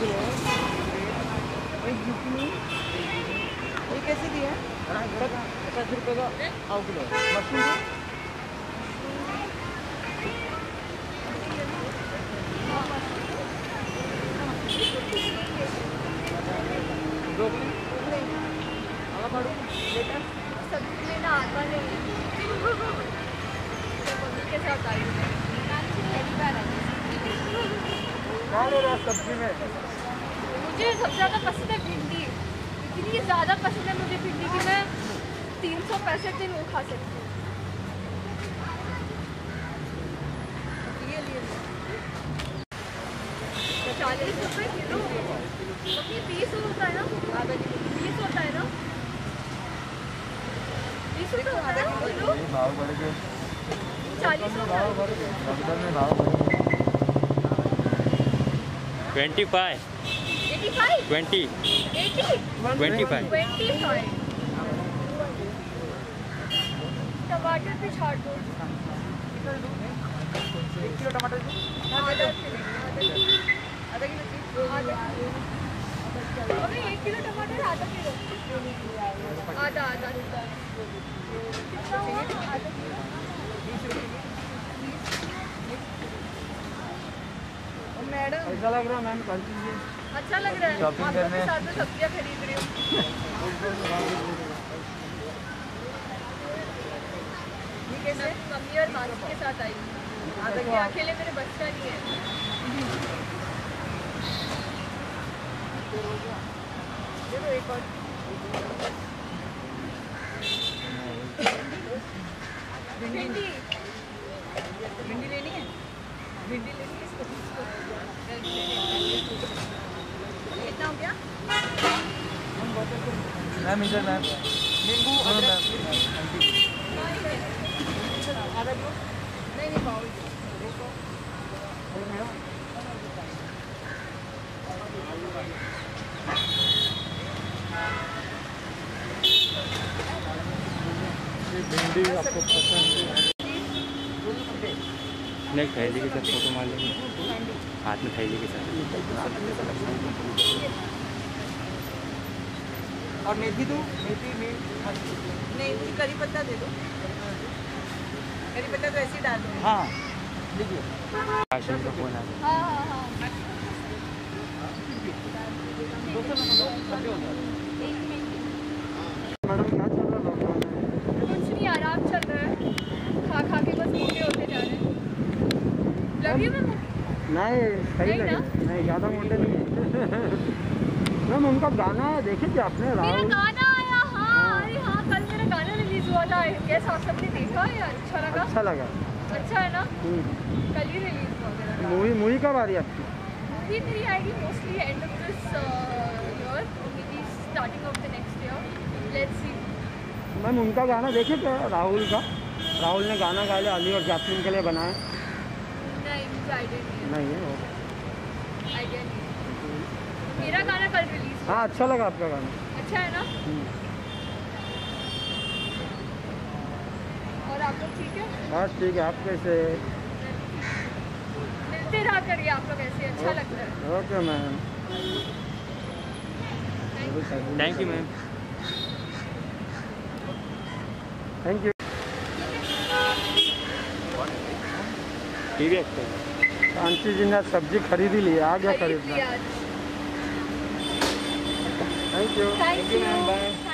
Kilo एक जुकनी ये कैसे दिया पचास रुपये का पाव किलो मशरूम लेटर सब्ज़ी लेना आता नहीं मम्मी के। साथ आई पहली बार आई है सब्ज़ी में? मुझे सबसे ज़्यादा पसंद है भिंडी। इतनी ज़्यादा पसंद है मुझे भिंडी कि मैं तीन सौ पैंसठ दिन वो खा सकती हूँ। चालीस रुपये किलो। मम्मी बीस होता है ना? बीस होता है ना? बीस रुपये होता है किलो? चालीस होता है। Twenty five. Twenty twenty five twenty five टमाटर भी छाड़ दो एक किलो टमाटर आधा किलो अबे एक किलो टमाटर आधा किलो। आधा आधा किलो मैडम। ऐसा लग रहा है मैम कल कीजिए अच्छा लग रहा है। आप करने। साथ में सब्ज़ियाँ खरीद रही हूँ। ये कैसे? मम्मी और मासी के साथ आई हूँ। अकेले मेरे बच्चा नहीं है। एक और। भिंडी। भिंडी लेनी है? कितना हो गया मैम। मैम नींबू नहीं नहीं भिंडी आपको पसंद नहीं थैली के साथ फ़ोटो मार लेंगे? हाथ में थैली के साथ। और मेथी दो मेथी में नहीं करी पत्ता दे दो। करी पत्ता तो ऐसे ही डाल दो। हाँ लीजिए काशिम का फ़ोन आ गया हाँ हाँ हाँ दो सौ नंबर दो नब्बे हो जाएगा एक मिनट मैडम क्या चल रहा है लॉकडाउन में कुछ नहीं आराम चल रहा है खा खा के बस मोटे होते जा रहे हैं लगी मैं मोटी नहीं सही लगे? नहीं ज़्यादा मोटे नहीं है। मैम उनका गाना देखे थे आपने? राहुल? गाना आया हाँ। अरे हाँ कल मेरा गाना रिलीज़ हुआ था। कैसा आप सबने देखा यार अच्छा लगा। अच्छा लगा। अच्छा है ना? हम्म। कल ही रिलीज़ हुआ मेरा मूवी मूवी कब आ रही है आपकी? मूवी मेरी आएगी mostly end of this year maybe starting of the next year let's see ma'am उनका गाना देखे थे राहुल का। राहुल ने गाना गाया अली और जासमीन के लिए बनाया। मुझे आइडिया नहीं नहीं है वो आइडिया नहीं मेरा गाना कल रिलीज़ हाँ अच्छा लगा आपका गाना। अच्छा है ना? हम्म। और आप लोग ठीक है? बस ठीक है आप कैसे मिलते रहा करिए आप लोग ऐसे अच्छा लगता है। Okay ma'am. Thank you ma'am thank you TV actor aunty ji ने सब्ज़ी खरीदी ली आ गया खरीद खरीदना। Thank you thank you ma'am bye